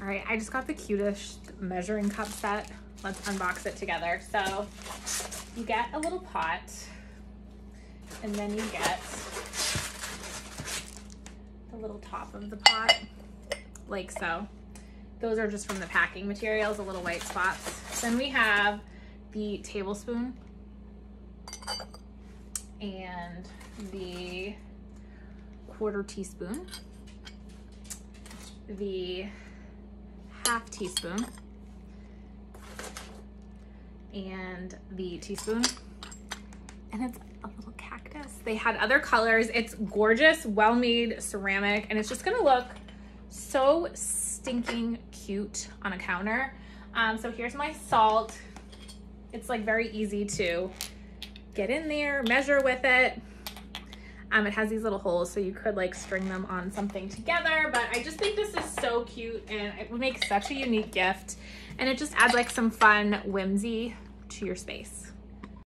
All right, I just got the cutest measuring cup set. Let's unbox it together. So you get a little pot and then you get the little top of the pot, like so. Those are just from the packing materials, the little white spots. Then we have the tablespoon and the quarter teaspoon, the half teaspoon, and the teaspoon. And it's a little cactus. They had other colors. It's gorgeous, well-made ceramic, and it's just gonna look so stinking cute on a counter. Um, so here's my salt. It's like very easy to get in there, measure with it. Um, it has these little holes so you could like string them on something together, but I just think this is so cute and it would make such a unique gift. And it just adds like some fun whimsy to your space.